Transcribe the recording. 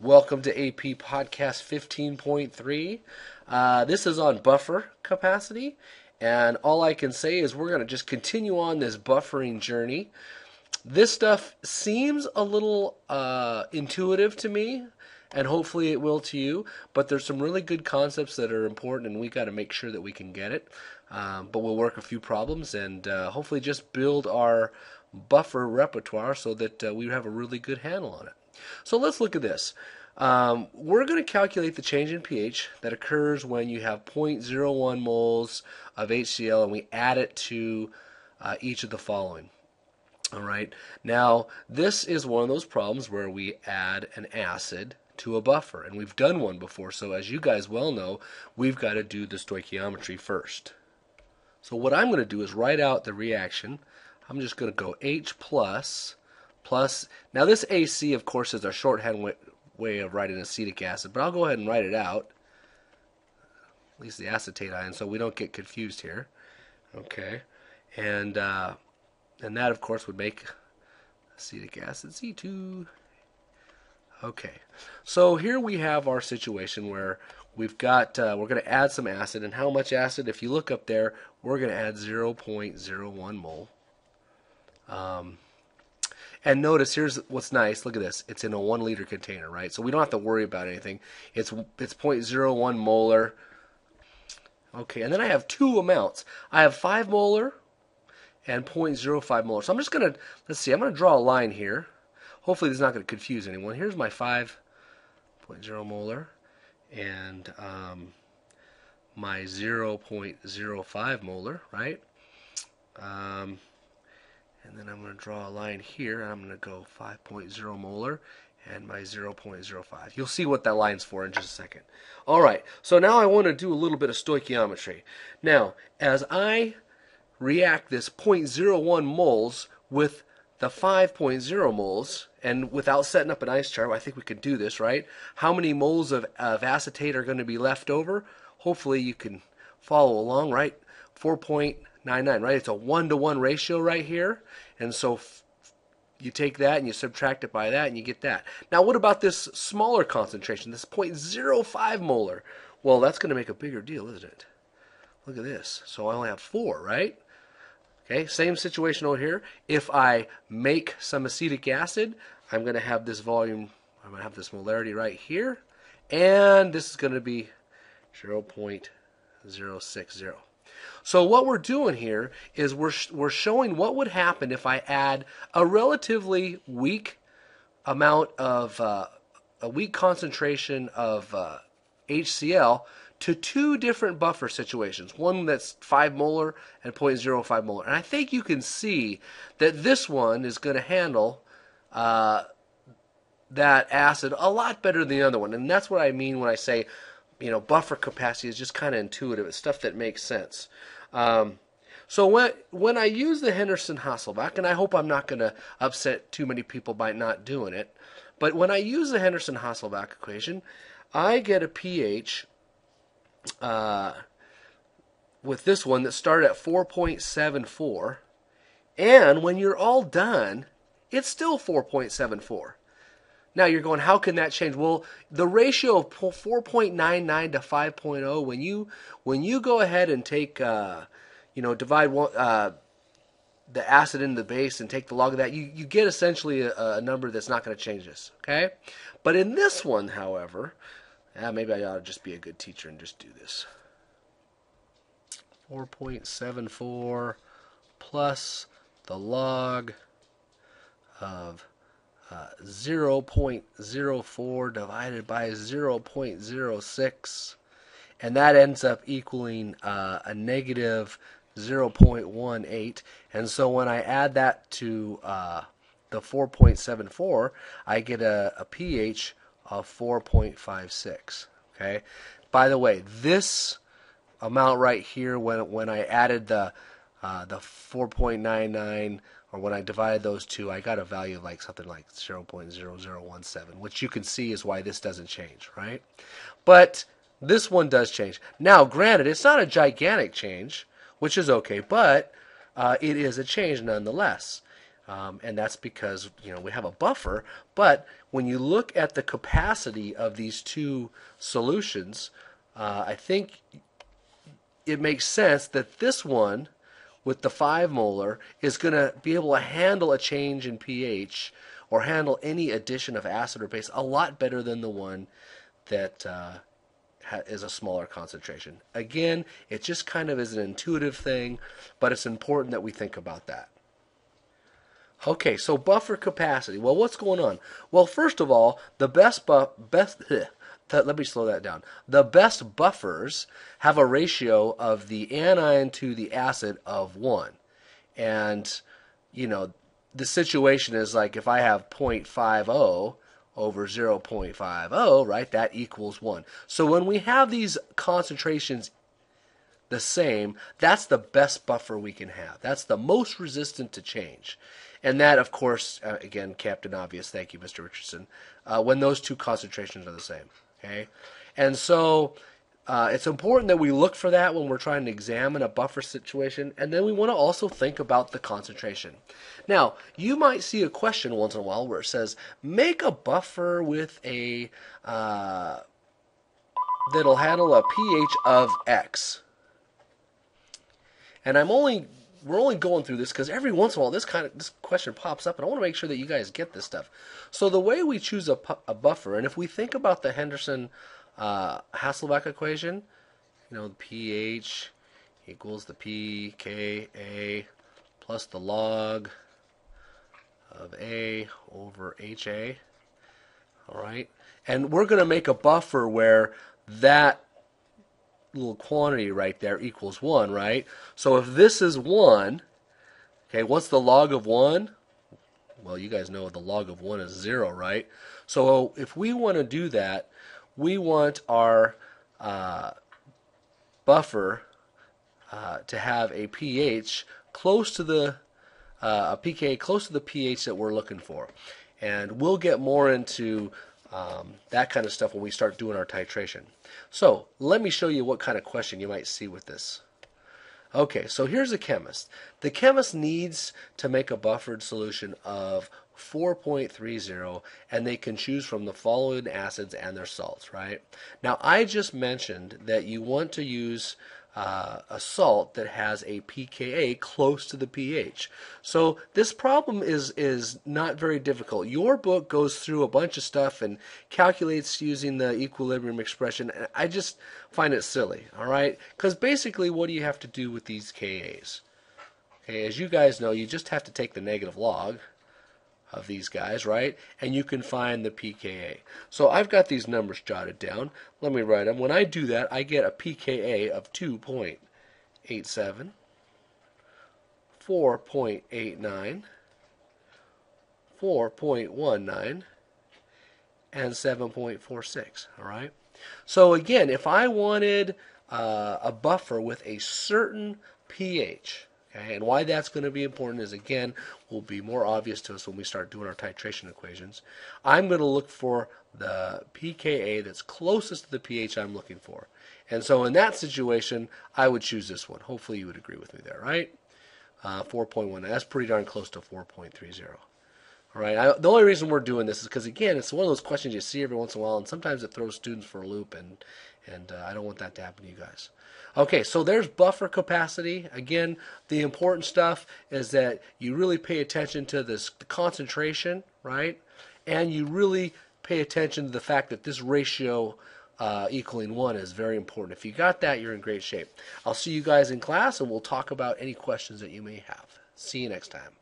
Welcome to AP Podcast 15.3. Uh, this is on buffer capacity, and all I can say is we're going to just continue on this buffering journey. This stuff seems a little uh, intuitive to me, and hopefully it will to you, but there's some really good concepts that are important, and we got to make sure that we can get it. Um, but we'll work a few problems and uh, hopefully just build our buffer repertoire so that uh, we have a really good handle on it. So let's look at this. Um, we're going to calculate the change in pH that occurs when you have 0.01 moles of HCl and we add it to uh, each of the following. All right. Now, this is one of those problems where we add an acid to a buffer, and we've done one before. So, as you guys well know, we've got to do the stoichiometry first. So, what I'm going to do is write out the reaction I'm just going to go H plus plus. Now this AC, of course, is our shorthand way, way of writing acetic acid, but I'll go ahead and write it out. At least the acetate ion, so we don't get confused here. Okay, and uh, and that, of course, would make acetic acid C2. Okay, so here we have our situation where we've got, uh, we're going to add some acid, and how much acid? If you look up there, we're going to add 0.01 mole. Um, and notice here's what's nice. Look at this. It's in a one liter container, right? So we don't have to worry about anything. It's it's 0.01 molar. Okay, and then I have two amounts. I have 5 molar and 0.05 molar. So I'm just going to, let's see, I'm going to draw a line here. Hopefully this is not going to confuse anyone. Here's my 5.0 molar and um, my 0.05 molar, right? Um, and then I'm going to draw a line here and I'm going to go 5.0 molar and my 0.05. You'll see what that line's for in just a second. All right, so now I want to do a little bit of stoichiometry. Now, as I react this 0.01 moles with the 5.0 moles, and without setting up an ice chart, I think we could do this, right? How many moles of, of acetate are going to be left over? Hopefully you can follow along, right? 4.99, right? It's a one to one ratio right here. And so you take that and you subtract it by that and you get that. Now, what about this smaller concentration, this 0.05 molar? Well, that's going to make a bigger deal, isn't it? Look at this. So I only have four, right? Okay, same situation over here. If I make some acetic acid, I'm going to have this volume, I'm going to have this molarity right here, and this is going to be 0.060. So what we're doing here is we're we're showing what would happen if I add a relatively weak amount of uh, a weak concentration of uh, HCl to two different buffer situations, one that's 5 molar and 0.05 molar. And I think you can see that this one is going to handle uh, that acid a lot better than the other one. And that's what I mean when I say you know, buffer capacity is just kind of intuitive. It's stuff that makes sense. Um, so when when I use the Henderson Hasselbalch, and I hope I'm not going to upset too many people by not doing it, but when I use the Henderson Hasselbalch equation, I get a pH uh, with this one that started at 4.74, and when you're all done, it's still 4.74. Now you're going, how can that change? Well, the ratio of 4.99 to 5.0, when you when you go ahead and take, uh, you know, divide one, uh, the acid into the base and take the log of that, you, you get essentially a, a number that's not going to change this. Okay, but in this one, however, uh, maybe I ought to just be a good teacher and just do this. 4.74 plus the log of uh, 0.04 divided by 0.06 and that ends up equaling uh, a negative 0.18 and so when I add that to uh, the 4.74 I get a, a pH of 4.56 okay? By the way this amount right here when when I added the uh, the 4.99 or when I divided those two, I got a value of like something like 0.0017, which you can see is why this doesn't change, right? But this one does change. Now, granted, it's not a gigantic change, which is okay, but uh, it is a change nonetheless. Um, and that's because you know we have a buffer. But when you look at the capacity of these two solutions, uh, I think it makes sense that this one with the 5 molar is going to be able to handle a change in pH or handle any addition of acid or base a lot better than the one that uh, is a smaller concentration. Again, it just kind of is an intuitive thing, but it's important that we think about that. Okay, so buffer capacity. Well, what's going on? Well, first of all, the best buff best let me slow that down. The best buffers have a ratio of the anion to the acid of 1. And you know, the situation is like if I have 0.50 over 0.50, right? That equals 1. So when we have these concentrations the same, that's the best buffer we can have. That's the most resistant to change. And that, of course, uh, again, Captain Obvious, thank you, Mr. Richardson, uh, when those two concentrations are the same. Okay? And so uh, it's important that we look for that when we're trying to examine a buffer situation, and then we want to also think about the concentration. Now, you might see a question once in a while where it says, make a buffer with a uh, that'll handle a pH of X. And I'm only we're only going through this because every once in a while this kind of this question pops up, and I want to make sure that you guys get this stuff. So the way we choose a, a buffer, and if we think about the Henderson uh, equation, you know, pH equals the pKa plus the log of A over HA. All right. And we're going to make a buffer where that little quantity right there equals 1, right? So if this is 1, okay, what's the log of 1? Well, you guys know the log of 1 is 0, right? So if we want to do that, we want our uh, buffer uh, to have a pH close to the uh, a pK close to the pH that we're looking for, and we'll get more into um, that kind of stuff when we start doing our titration. So let me show you what kind of question you might see with this. Okay, so here's a chemist. The chemist needs to make a buffered solution of 4.30 and they can choose from the following acids and their salts, right? Now I just mentioned that you want to use uh, a salt that has a pKa close to the pH. So this problem is is not very difficult. Your book goes through a bunch of stuff and calculates using the equilibrium expression. And I just find it silly, all right? Because basically, what do you have to do with these Kas? Okay, as you guys know, you just have to take the negative log of these guys, right? And you can find the pKa. So I've got these numbers jotted down. Let me write them. When I do that, I get a pKa of 2.87, 4.89, 4.19, and 7.46, all right? So again, if I wanted uh, a buffer with a certain pH, Okay, and why that's going to be important is again will be more obvious to us when we start doing our titration equations. I'm going to look for the pKa that's closest to the pH I'm looking for. And so in that situation, I would choose this one. Hopefully you would agree with me there, right? Uh, 4.1. That's pretty darn close to 4.30. I, the only reason we're doing this is because again, it's one of those questions you see every once in a while, and sometimes it throws students for a loop, and and uh, I don't want that to happen to you guys. Okay, so there's buffer capacity. Again, the important stuff is that you really pay attention to this concentration, right? And you really pay attention to the fact that this ratio uh, equaling 1 is very important. If you got that, you're in great shape. I'll see you guys in class, and we'll talk about any questions that you may have. See you next time.